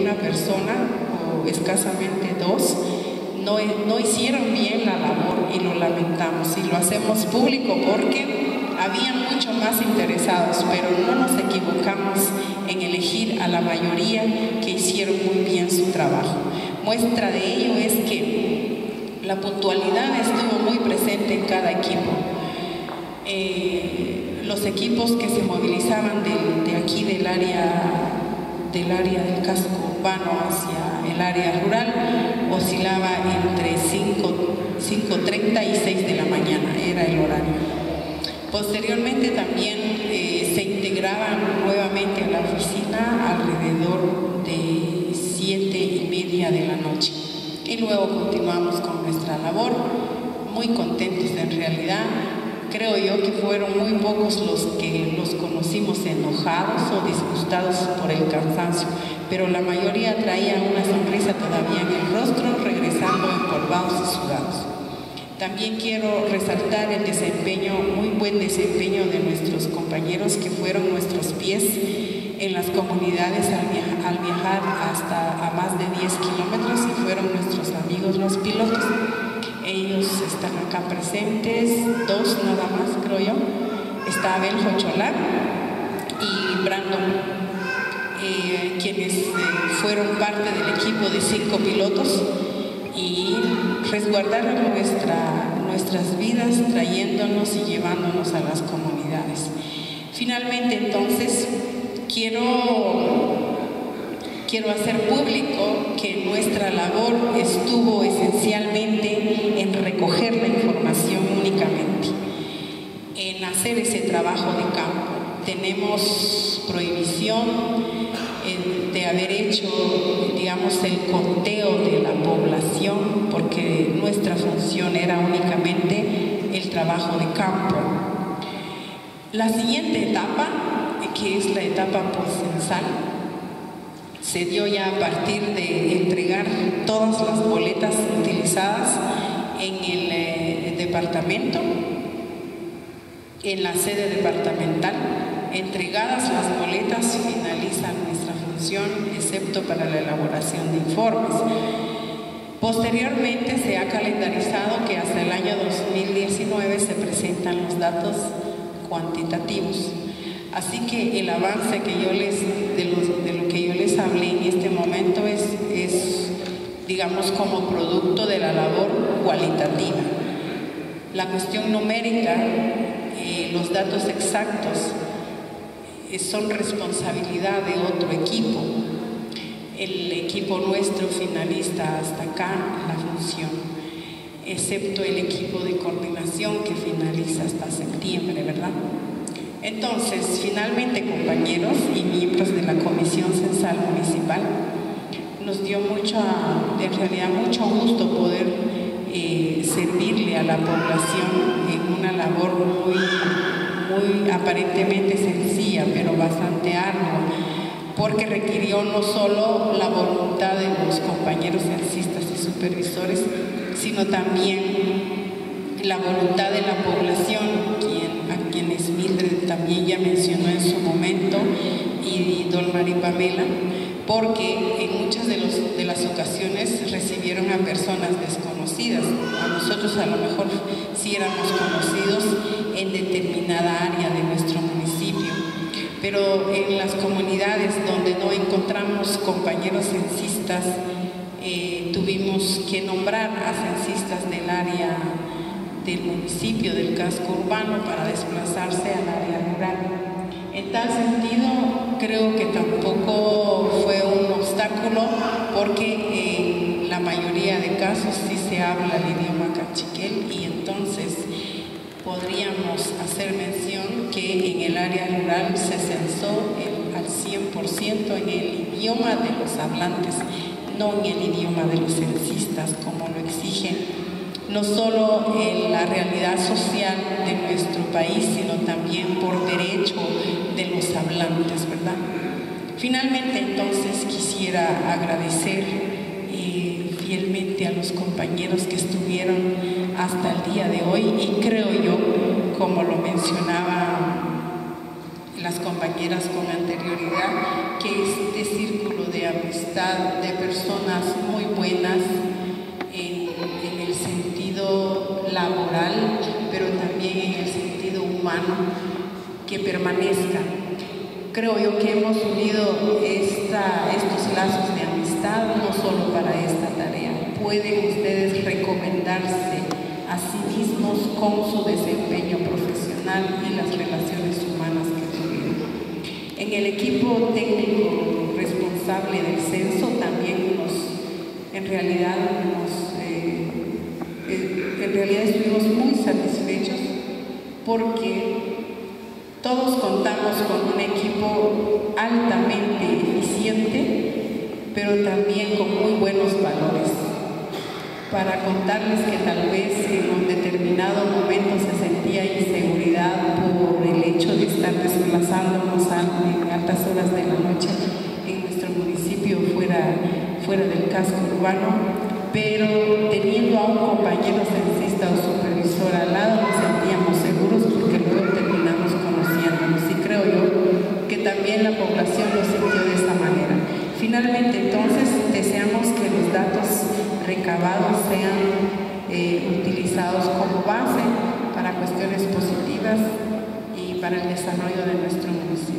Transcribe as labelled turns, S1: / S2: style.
S1: una persona o escasamente dos no, no hicieron bien la labor y lo lamentamos y lo hacemos público porque había mucho más interesados, pero no nos equivocamos en elegir a la mayoría que hicieron muy bien su trabajo. Muestra de ello es que la puntualidad estuvo muy presente en cada equipo. Eh, los equipos que se movilizaban de, de aquí del área del área del casco urbano hacia el área rural oscilaba entre 5.30 y 6 de la mañana, era el horario. Posteriormente también eh, se integraban nuevamente a la oficina alrededor de 7 y media de la noche. Y luego continuamos con nuestra labor, muy contentos en realidad, Creo yo que fueron muy pocos los que los conocimos enojados o disgustados por el cansancio, pero la mayoría traía una sonrisa todavía en el rostro, regresando empolvados y sudados. También quiero resaltar el desempeño, muy buen desempeño de nuestros compañeros que fueron nuestros pies en las comunidades al viajar, hasta a más de 10 kilómetros y fueron nuestros amigos los pilotos. Ellos están acá presentes, dos nada más creo yo. Está Abel Jocholá y Brandon, eh, quienes eh, fueron parte del equipo de cinco pilotos y resguardaron nuestra, nuestras vidas trayéndonos y llevándonos a las comunidades. Finalmente entonces quiero Quiero hacer público que nuestra labor estuvo esencialmente en recoger la información únicamente, en hacer ese trabajo de campo. Tenemos prohibición de haber hecho, digamos, el conteo de la población, porque nuestra función era únicamente el trabajo de campo. La siguiente etapa, que es la etapa postcensal, se dio ya a partir de entregar todas las boletas utilizadas en el eh, departamento, en la sede departamental. Entregadas las boletas finaliza nuestra excepto para la elaboración de informes. Posteriormente se ha calendarizado que hasta el año 2019 se presentan los datos cuantitativos. Así que el avance que yo les, de, lo que yo les hablé en este momento es, digamos, como producto de la labor cualitativa. La cuestión numérica, eh, los datos exactos, son responsabilidad de otro equipo. El equipo nuestro finalista hasta acá la función, excepto el equipo de coordinación que finaliza hasta septiembre, ¿verdad? Entonces, finalmente, compañeros y miembros de la Comisión Censal Municipal, nos dio mucho, en realidad mucho gusto poder eh, servirle a la población en una labor muy, muy aparentemente sencilla, pero bastante ardua, porque requirió no solo la voluntad de los compañeros censistas y supervisores, sino también la voluntad de la población, quien, a quienes Mildred también ya mencionó en su momento, y Don Mari Pamela, porque en muchas de, las ocasiones recibieron a personas desconocidas. A nosotros a lo mejor sí éramos conocidos en determinada área de nuestro municipio, pero en las comunidades donde no encontramos compañeros censistas, eh, tuvimos que nombrar a censistas del área del municipio, del casco urbano, para desplazarse al área rural. En tal sentido, creo que tampoco fue un obstáculo porque en la mayoría de casos sí se habla el idioma cachiquel y entonces podríamos hacer mención que en el área rural se censó al 100% en el idioma de los hablantes, no en el idioma de los censistas como lo exigen no solo en la realidad social de nuestro país, sino también por derecho de los hablantes, ¿verdad? Finalmente, entonces, quisiera agradecer eh, fielmente a los compañeros que estuvieron hasta el día de hoy y creo yo, como lo mencionaba las compañeras con anterioridad, que este círculo de amistad de personas muy buenas laboral, pero también en el sentido humano, que permanezca. Creo yo que hemos unido esta, estos lazos de amistad no solo para esta tarea. Pueden ustedes recomendarse a sí mismos con su desempeño profesional y las relaciones humanas que tuvieron. En el equipo técnico responsable del censo también nos, en realidad nos, en realidad estuvimos muy satisfechos porque todos contamos con un equipo altamente eficiente, pero también con muy buenos valores. Para contarles que tal vez en un determinado momento se sentía inseguridad por el hecho de estar desplazándonos en altas horas de la noche en nuestro municipio fuera, fuera del casco urbano, pero teniendo a un compañero censista o supervisor al lado nos sentíamos seguros porque luego terminamos conociéndonos y creo yo que también la población lo sintió de esta manera. Finalmente, entonces, deseamos que los datos recabados sean eh, utilizados como base para cuestiones positivas y para el desarrollo de nuestro municipio.